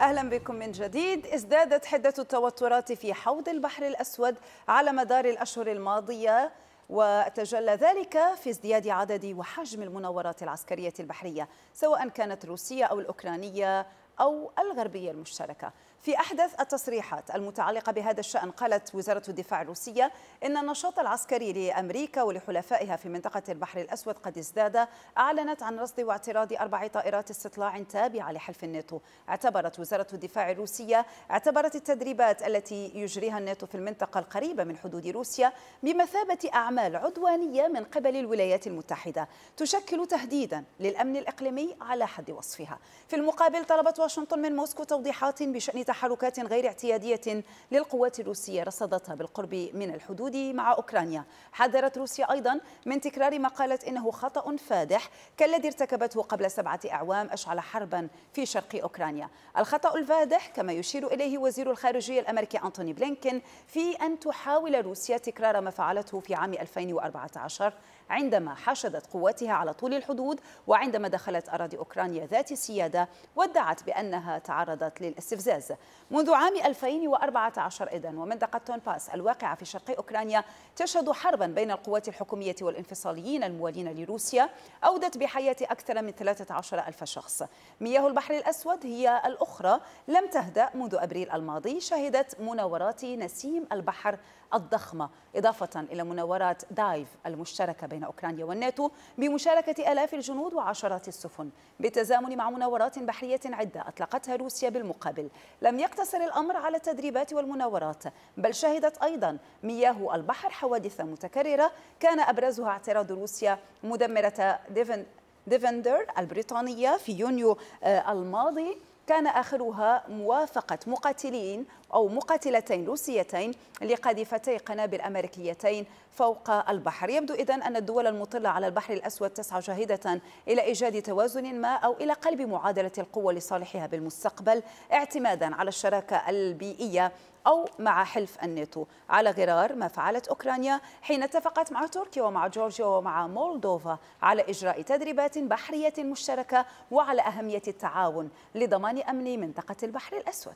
أهلا بكم من جديد. ازدادت حدة التوترات في حوض البحر الأسود على مدار الأشهر الماضية وتجلى ذلك في ازدياد عدد وحجم المناورات العسكرية البحرية سواء كانت روسية أو الأوكرانية أو الغربية المشتركة. في أحدث التصريحات المتعلقة بهذا الشأن قالت وزارة الدفاع الروسية إن النشاط العسكري لأمريكا ولحلفائها في منطقة البحر الأسود قد ازداد أعلنت عن رصد واعتراض أربع طائرات استطلاع تابعة لحلف الناتو. اعتبرت وزارة الدفاع الروسية اعتبرت التدريبات التي يجريها الناتو في المنطقة القريبة من حدود روسيا بمثابة أعمال عدوانية من قبل الولايات المتحدة. تشكل تهديدا للأمن الإقليمي على حد وصفها. في المقابل طلبت واشنطن من موسكو توضيحات بشأن تحركات غير اعتيادية للقوات الروسية رصدتها بالقرب من الحدود مع أوكرانيا. حذرت روسيا أيضا من تكرار ما قالت إنه خطأ فادح كالذي ارتكبته قبل سبعة أعوام أشعل حربا في شرق أوكرانيا. الخطأ الفادح كما يشير إليه وزير الخارجية الأمريكي أنتوني بلينكين في أن تحاول روسيا تكرار ما فعلته في عام 2014 عندما حشدت قواتها على طول الحدود وعندما دخلت أراضي أوكرانيا ذات السيادة وادعت بأنها تعرضت للاستفزاز. منذ عام 2014 إذن ومنطقة تونباس الواقعة في شرق أوكرانيا تشهد حربا بين القوات الحكومية والانفصاليين الموالين لروسيا أودت بحياة أكثر من 13 ألف شخص. مياه البحر الأسود هي الأخرى لم تهدأ منذ أبريل الماضي شهدت مناورات نسيم البحر الضخمة إضافة إلى مناورات دايف المشتركة بين أوكرانيا والناتو بمشاركة آلاف الجنود وعشرات السفن بالتزامن مع مناورات بحرية عدة أطلقتها روسيا بالمقابل. لم يقتصر الأمر على التدريبات والمناورات بل شهدت أيضا مياه البحر حوادث متكررة كان أبرزها اعتراض روسيا مدمرة ديفن Defender البريطانية في يونيو الماضي. كان آخرها مرافقة مقاتلين أو مقاتلتين روسيتين لقاذفتي قنابل أمريكيتين فوق البحر. يبدو إذن أن الدول المطلة على البحر الأسود تسعى جاهدة إلى إيجاد توازن ما أو إلى قلب معادلة القوة لصالحها بالمستقبل اعتمادا على الشراكة البيئية أو مع حلف الناتو. على غرار ما فعلت أوكرانيا حين اتفقت مع تركيا ومع جورجيا ومع مولدوفا على إجراء تدريبات بحرية مشتركة وعلى أهمية التعاون لضمان أمن منطقة البحر الأسود.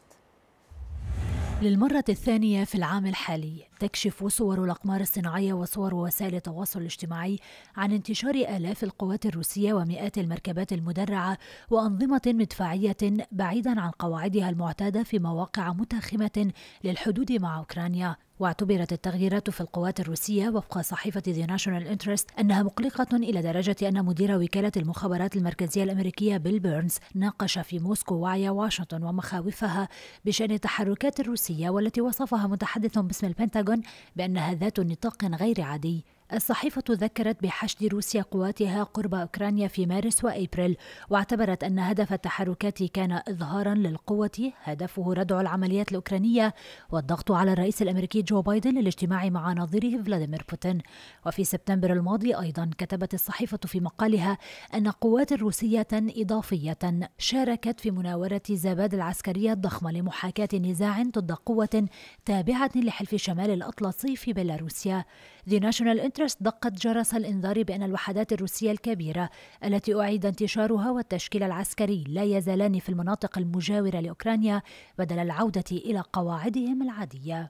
للمرة الثانية في العام الحالي. تكشف صور الأقمار الصناعية وصور وسائل التواصل الاجتماعي عن انتشار آلاف القوات الروسية ومئات المركبات المدرعة وأنظمة مدفعية بعيدا عن قواعدها المعتادة في مواقع متاخمة للحدود مع أوكرانيا. واعتبرت التغييرات في القوات الروسية وفق صحيفة The National Interest أنها مقلقة إلى درجة أن مدير وكالة المخابرات المركزية الأمريكية بيل بيرنز ناقش في موسكو وعي واشنطن ومخاوفها بشأن التحركات الروسية والتي وصفها متحدث باسم البنتاغون بأنها ذات نطاق غير عادي الصحيفة ذكرت بحشد روسيا قواتها قرب أوكرانيا في مارس وأبريل واعتبرت أن هدف التحركات كان إظهارا للقوة. هدفه ردع العمليات الأوكرانية والضغط على الرئيس الأمريكي جو بايدن للاجتماع مع نظيره فلاديمير بوتين. وفي سبتمبر الماضي أيضا كتبت الصحيفة في مقالها أن قوات روسية إضافية شاركت في مناورة زاباد العسكرية الضخمة لمحاكاة نزاع ضد قوة تابعة لحلف شمال الأطلسي في بيلاروسيا. The National Interest دقت جرس الإنذار بأن الوحدات الروسية الكبيرة التي أعيد انتشارها والتشكيل العسكري لا يزالان في المناطق المجاورة لأوكرانيا بدل العودة إلى قواعدهم العادية.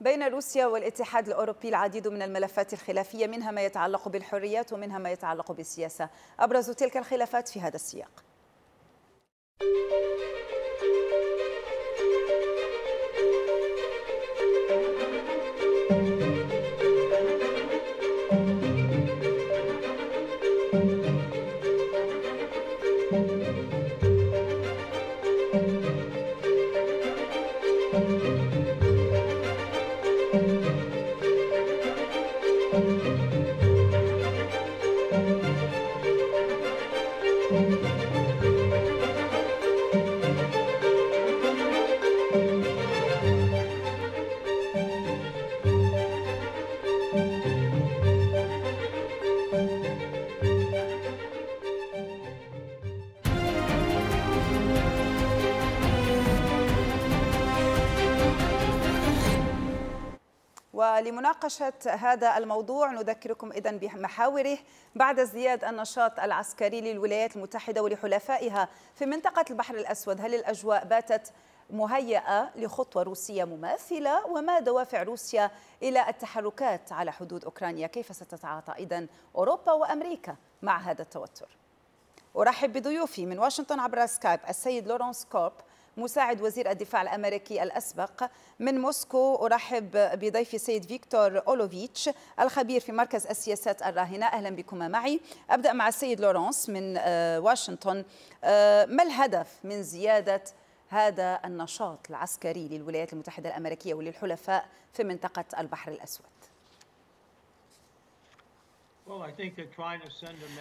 بين روسيا والاتحاد الأوروبي العديد من الملفات الخلافية منها ما يتعلق بالحريات ومنها ما يتعلق بالسياسة أبرز تلك الخلافات في هذا السياق Thank you. ولمناقشة هذا الموضوع نذكركم إذا بمحاوره بعد ازدياد النشاط العسكري للولايات المتحدة ولحلفائها في منطقة البحر الأسود. هل الأجواء باتت مهيئة لخطوة روسية مماثلة؟ وما دوافع روسيا إلى التحركات على حدود أوكرانيا؟ كيف ستتعاطى إذن أوروبا وأمريكا مع هذا التوتر؟ أرحب بضيوفي من واشنطن عبر سكايب السيد لورنس كورب مساعد وزير الدفاع الأمريكي الأسبق من موسكو أرحب بضيفي سيد فيكتور أولوفيتش الخبير في مركز السياسات الراهنة. أهلا بكما معي. أبدأ مع السيد لورنس من واشنطن. ما الهدف من زيادة هذا النشاط العسكري للولايات المتحدة الأمريكية وللحلفاء في منطقة البحر الأسود؟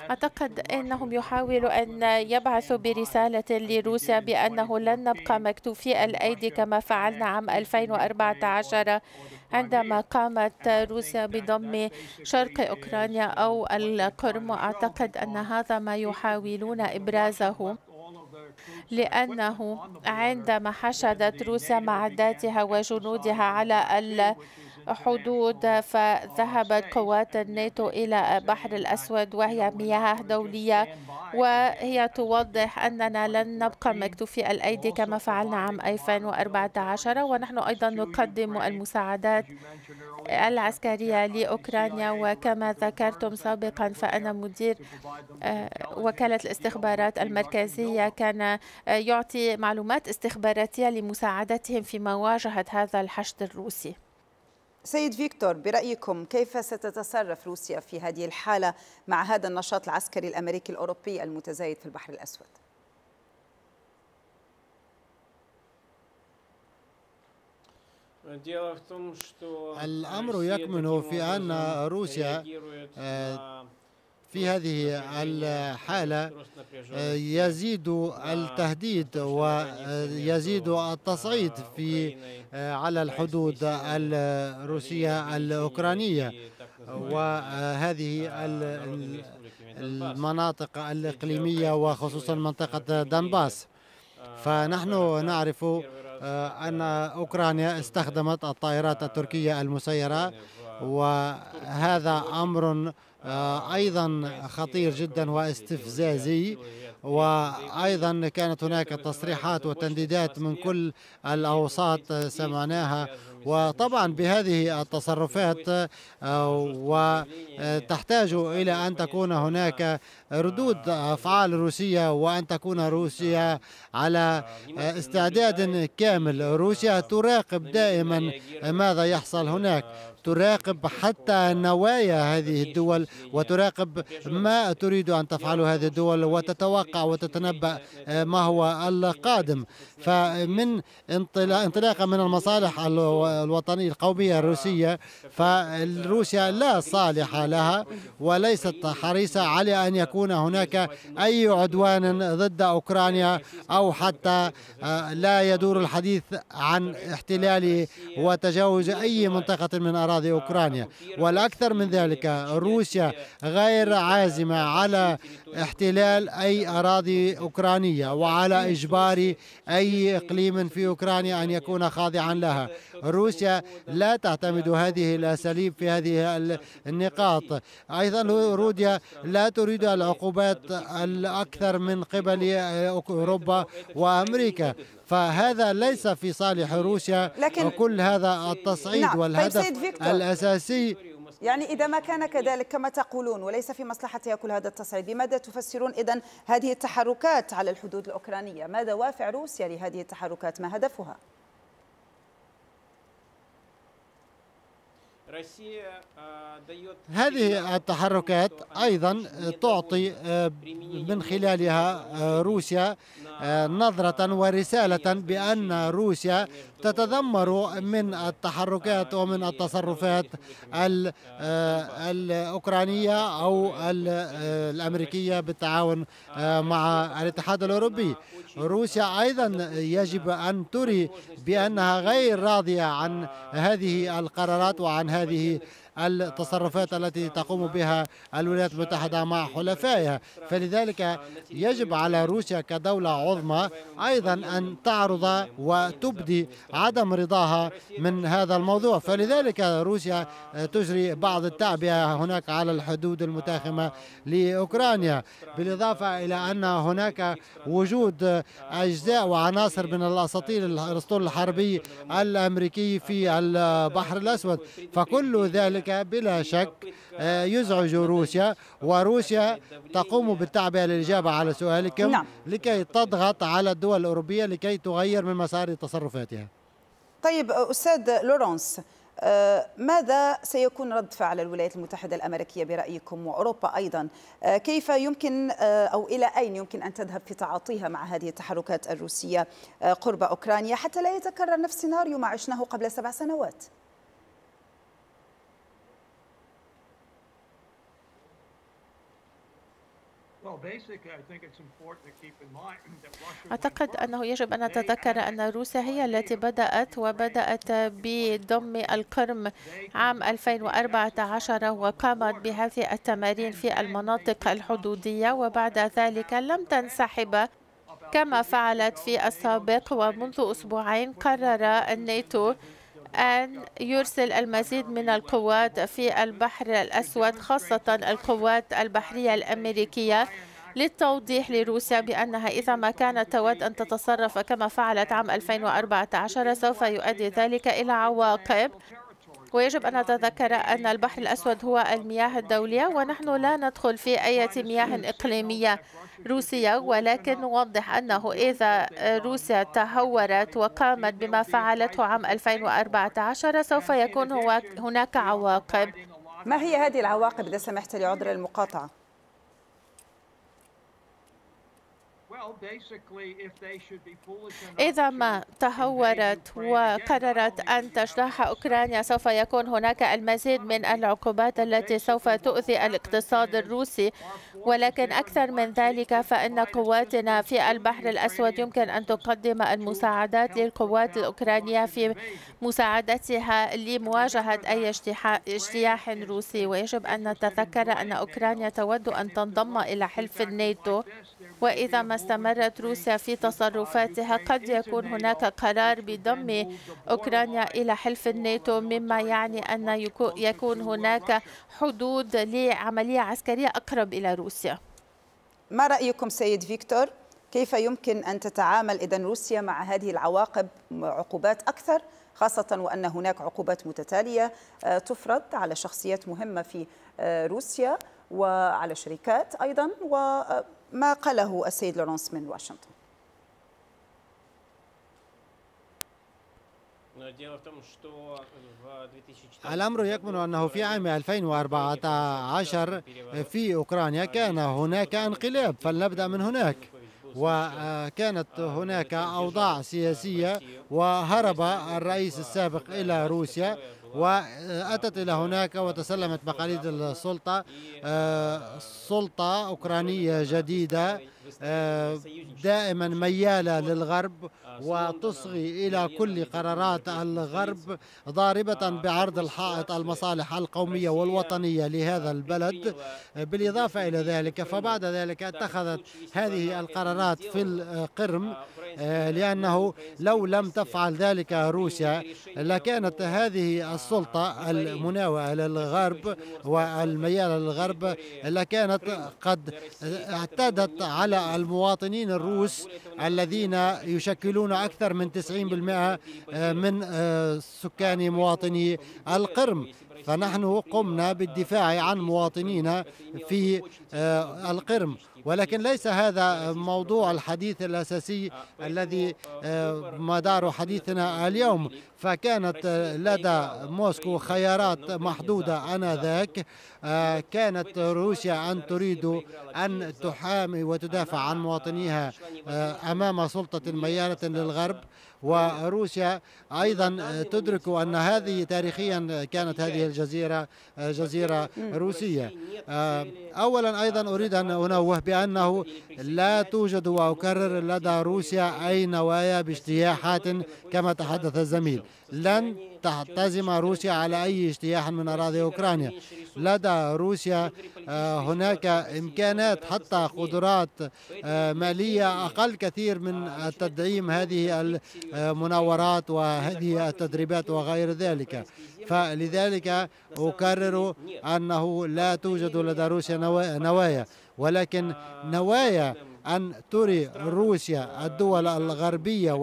أعتقد أنهم يحاولوا أن يبعثوا برسالة لروسيا بأنه لن نبقى مكتوفي الأيدي كما فعلنا عام 2014 عندما قامت روسيا بضم شرق أوكرانيا أو القرم. أعتقد أن هذا ما يحاولون إبرازه لأنه عندما حشدت روسيا معداتها وجنودها على الحدود فذهبت قوات الناتو إلى البحر الأسود وهي مياه دولية. وهي توضح أننا لن نبقى مكتوفي الأيدي كما فعلنا عام 2014 ونحن أيضا نقدم المساعدات العسكرية لأوكرانيا. وكما ذكرتم سابقا فأنا مدير وكالة الاستخبارات المركزية. كان يعطي معلومات استخباراتية لمساعدتهم في مواجهة هذا الحشد الروسي. سيد فيكتور برأيكم كيف ستتصرف روسيا في هذه الحالة مع هذا النشاط العسكري الأمريكي الأوروبي المتزايد في البحر الأسود؟ الأمر يكمن في أن روسيا في هذه الحالة يزيد التهديد ويزيد التصعيد في على الحدود الروسية الأوكرانية. وهذه المناطق الإقليمية وخصوصا منطقة دنباس. فنحن نعرف أن أوكرانيا استخدمت الطائرات التركية المسيرة وهذا أمر أيضا خطير جدا واستفزازي وأيضا كانت هناك تصريحات وتنديدات من كل الأوساط سمعناها. وطبعا بهذه التصرفات وتحتاج إلى أن تكون هناك ردود أفعال روسية وأن تكون روسيا على استعداد كامل. روسيا تراقب دائما ماذا يحصل هناك. تراقب حتى نوايا هذه الدول وتراقب ما تريد أن تفعل هذه الدول وتتوقع وتتنبأ ما هو القادم. فمن انطلاقا من المصالح الوطنية القومية الروسية فروسيا لا صالح لها وليست حريصة على أن يكون هناك أي عدوان ضد أوكرانيا أو حتى لا يدور الحديث عن احتلال وتجاوز أي منطقة من أراضي أوكرانيا. والأكثر من ذلك روسيا غير عازمة على احتلال أي أراضي أوكرانية وعلى إجبار أي إقليم في أوكرانيا أن يكون خاضعا لها. روسيا لا تعتمد هذه الأساليب في هذه النقاط. أيضا روسيا لا تريد العقوبات الأكثر من قبل أوروبا وأمريكا. فهذا ليس في صالح روسيا لكن وكل هذا التصعيد نعم والهدف الأساسي. يعني إذا ما كان كذلك كما تقولون وليس في مصلحتها كل هذا التصعيد بماذا تفسرون إذا هذه التحركات على الحدود الأوكرانية؟ ما دوافع روسيا لهذه التحركات؟ ما هدفها؟ هذه التحركات أيضا تعطي من خلالها روسيا نظرة ورسالة بأن روسيا تتذمر من التحركات ومن التصرفات الأوكرانية أو الأمريكية بالتعاون مع الاتحاد الأوروبي. روسيا أيضا يجب أن تري بأنها غير راضية عن هذه القرارات وعن هذه هذه التصرفات التي تقوم بها الولايات المتحدة مع حلفائها. فلذلك يجب على روسيا كدولة عظمى أيضا أن تعرض وتبدي عدم رضاها من هذا الموضوع. فلذلك روسيا تجري بعض التعبئة هناك على الحدود المتاخمة لأوكرانيا بالإضافة إلى أن هناك وجود أجزاء وعناصر من الأساطيل الأسطول الحربي الأمريكي في البحر الأسود. فكل ذلك بلا شك آه، يزعج روسيا وروسيا تقوم بالتعبئة للإجابة على سؤالكم نعم. لكي تضغط على الدول الأوروبية لكي تغير من مسار تصرفاتها. طيب أستاذ لورانس آه، ماذا سيكون رد فعل الولايات المتحدة الأمريكية برأيكم وأوروبا أيضا؟ آه، كيف يمكن أو إلى أين يمكن أن تذهب في تعاطيها مع هذه التحركات الروسية قرب أوكرانيا؟ حتى لا يتكرر نفس السيناريو ما عشناه قبل سبع سنوات. أعتقد أنه يجب أن نتذكر أن روسيا هي التي بدأت وبدأت بضم القرم عام 2014 وقامت بهذه التمارين في المناطق الحدودية وبعد ذلك لم تنسحب كما فعلت في السابق ومنذ أسبوعين قرر الناتو أن يرسل المزيد من القوات في البحر الأسود خاصة القوات البحرية الأمريكية للتوضيح لروسيا بأنها إذا ما كانت تود أن تتصرف كما فعلت عام 2014 سوف يؤدي ذلك إلى عواقب ويجب أن نتذكر أن البحر الأسود هو المياه الدولية ونحن لا ندخل في أي مياه إقليمية روسيا ولكن نوضح أنه إذا روسيا تهورت وقامت بما فعلته عام 2014 سوف يكون هناك عواقب ما هي هذه العواقب إذا سمحت لي عذر المقاطعة؟ إذا ما تهورت وقررت أن تجتاح أوكرانيا سوف يكون هناك المزيد من العقوبات التي سوف تؤذي الاقتصاد الروسي. ولكن أكثر من ذلك فإن قواتنا في البحر الأسود يمكن أن تقدم المساعدات للقوات الأوكرانية في مساعدتها لمواجهة أي اجتياح روسي. ويجب أن نتذكر أن أوكرانيا تود أن تنضم إلى حلف الناتو. وإذا ما استمرت روسيا في تصرفاتها. قد يكون هناك قرار بضم أوكرانيا إلى حلف الناتو مما يعني أن يكون هناك حدود لعملية عسكرية أقرب إلى روسيا. ما رأيكم سيد فيكتور؟ كيف يمكن أن تتعامل إذا روسيا مع هذه العواقب عقوبات أكثر خاصة وأن هناك عقوبات متتالية؟ آه، تفرض على شخصيات مهمة في آه، روسيا وعلى شركات أيضا وما قاله السيد لورانس من واشنطن. الأمر يكمن أنه في عام 2014 في أوكرانيا كان هناك انقلاب فلنبدأ من هناك. وكانت هناك أوضاع سياسية وهرب الرئيس السابق إلى روسيا وأتت إلى هناك وتسلمت مقاليد السلطة آه، سلطة أوكرانية جديدة. دائما ميالة للغرب وتصغي إلى كل قرارات الغرب ضاربة بعرض الحائط المصالح القومية والوطنية لهذا البلد. بالإضافة إلى ذلك فبعد ذلك اتخذت هذه القرارات في القرم آه، لأنه لو لم تفعل ذلك روسيا لكانت هذه السلطة المناوئة للغرب والميالة للغرب لكانت قد اعتدت على المواطنين الروس الذين يشكلون أكثر من 90% من آه، سكان مواطني القرم. فنحن قمنا بالدفاع عن مواطنينا في آه، القرم. ولكن ليس هذا موضوع الحديث الأساسي الذي آه، مدار حديثنا اليوم. فكانت لدى موسكو خيارات محدودة آنذاك. آه، كانت روسيا أن تريد أن تحامي وتدافع عن مواطنيها أمام سلطة ميالة للغرب. وروسيا أيضا تدرك أن هذه تاريخيا كانت هذه الجزيرة جزيرة روسية. آه، أولا أيضا أريد أن أنوه بأنه لا توجد وأكرر لدى روسيا أي نوايا باجتياحات كما تحدث الزميل. لن تحتزم روسيا على أي اجتياح من أراضي أوكرانيا. لدى روسيا آه، هناك إمكانات حتى قدرات آه، مالية أقل كثير من تدعيم هذه المناورات وهذه التدريبات وغير ذلك. فلذلك أكرر أنه لا توجد لدى روسيا نوايا. ولكن نوايا أن تري روسيا الدول الغربية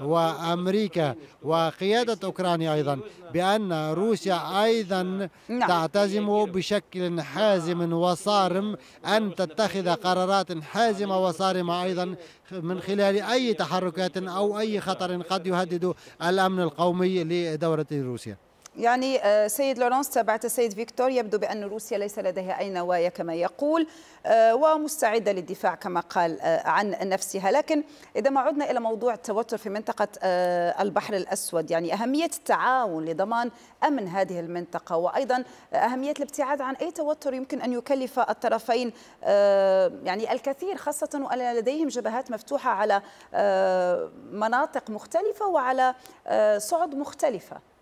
وأمريكا وقيادة أوكرانيا أيضا بأن روسيا أيضا نعم. تعتزم بشكل حازم وصارم أن تتخذ قرارات حازمة وصارمة أيضا من خلال أي تحركات أو أي خطر قد يهدد الأمن القومي لدولة روسيا يعني آه، سيد لورانس تابعت السيد فيكتور يبدو بأن روسيا ليس لديها أي نوايا كما يقول آه، ومستعدة للدفاع كما قال آه، عن نفسها. لكن إذا ما عدنا إلى موضوع التوتر في منطقة البحر الأسود يعني أهمية التعاون لضمان أمن هذه المنطقة وأيضا أهمية الابتعاد عن أي توتر يمكن أن يكلف الطرفين يعني الكثير خاصة وأن لديهم جبهات مفتوحة على مناطق مختلفة وعلى صعد مختلفة.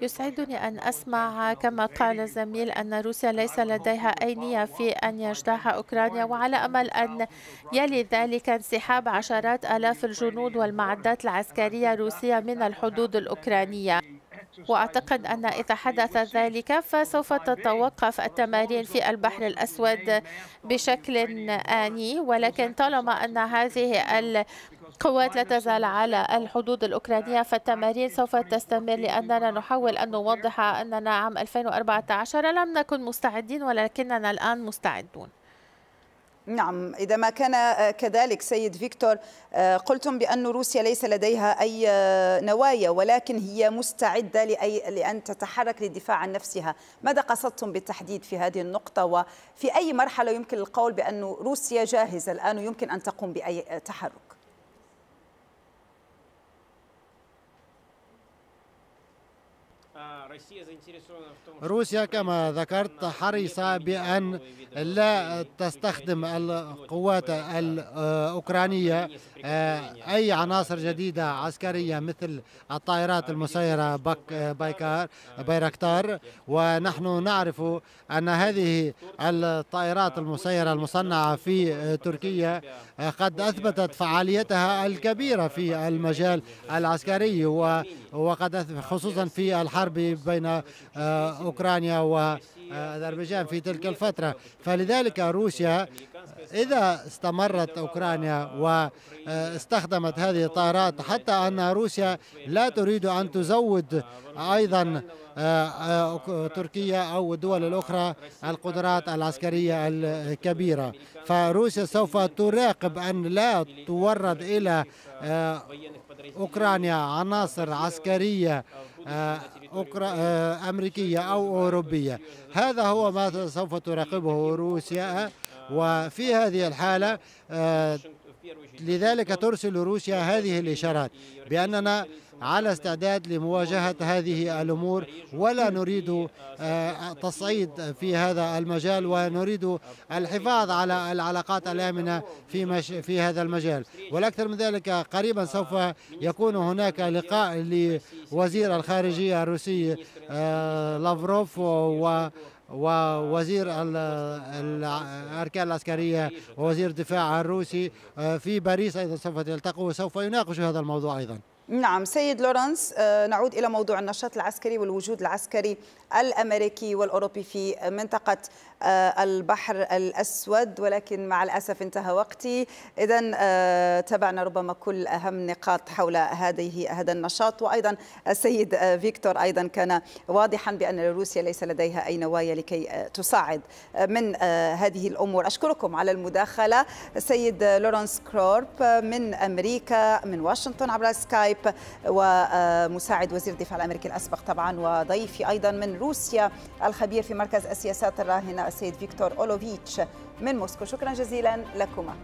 يسعدني أن أسمع كما قال الزميل أن روسيا ليس لديها أي نية في أن يجتاح أوكرانيا. وعلى أمل أن يلي ذلك انسحاب عشرات آلاف الجنود والمعدات العسكرية الروسية من الحدود الأوكرانية. وأعتقد أن إذا حدث ذلك فسوف تتوقف التمارين في البحر الأسود بشكل آني. ولكن طالما أن هذه القوات لا تزال على الحدود الأوكرانية فالتمارين سوف تستمر لأننا نحاول أن نوضح أننا عام 2014 لم نكن مستعدين ولكننا الآن مستعدون. نعم إذا ما كان كذلك سيد فيكتور قلتم بأن روسيا ليس لديها أي نوايا ولكن هي مستعدة لأي لأن تتحرك للدفاع عن نفسها. ماذا قصدتم بالتحديد في هذه النقطة؟ وفي أي مرحلة يمكن القول بأن روسيا جاهزة الآن ويمكن أن تقوم بأي تحرك؟ روسيا كما ذكرت حريصة بأن لا تستخدم القوات الأوكرانية أي عناصر جديدة عسكرية مثل الطائرات المسيرة بايكار بايركتار ونحن نعرف أن هذه الطائرات المسيرة المصنعة في تركيا قد أثبتت فعاليتها الكبيرة في المجال العسكري وقد خصوصا في الحرب بين آه، أوكرانيا وأذربيجان في تلك الفترة. فلذلك روسيا إذا استمرت أوكرانيا واستخدمت هذه الطائرات حتى أن روسيا لا تريد أن تزود أيضا آه، آه، تركيا أو الدول الأخرى القدرات العسكرية الكبيرة. فروسيا سوف تراقب أن لا تورد إلى أوكرانيا عناصر عسكرية أمريكية أو أوروبية. هذا هو ما سوف تراقبه روسيا. وفي هذه الحالة لذلك ترسل روسيا هذه الإشارات بأننا على استعداد لمواجهة هذه الأمور ولا نريد آه، تصعيد في هذا المجال ونريد الحفاظ على العلاقات الآمنة في, مش في هذا المجال. والأكثر من ذلك قريبا سوف يكون هناك لقاء لوزير الخارجية الروسي آه، لافروف و ووزير الأركان العسكرية ووزير الدفاع الروسي آه، في باريس أيضا سوف يلتقوا وسوف يناقشوا هذا الموضوع أيضا. نعم سيد لورنس آه، نعود إلى موضوع النشاط العسكري والوجود العسكري. الأمريكي والأوروبي في منطقة آه، البحر الأسود ولكن مع الأسف انتهى وقتي. إذا آه، تابعنا ربما كل أهم نقاط حول هذه هذا النشاط. وأيضا السيد فيكتور أيضا كان واضحا بأن روسيا ليس لديها أي نوايا لكي تصاعد من هذه الأمور. أشكركم على المداخلة. السيد لورنس كورب من أمريكا من واشنطن عبر سكايب ومساعد وزير الدفاع الأمريكي الأسبق طبعا وضيفي أيضا من روسيا. الخبير في مركز السياسات الراهنة السيد فيكتور أولوفيتش من موسكو. شكرا جزيلا لكما.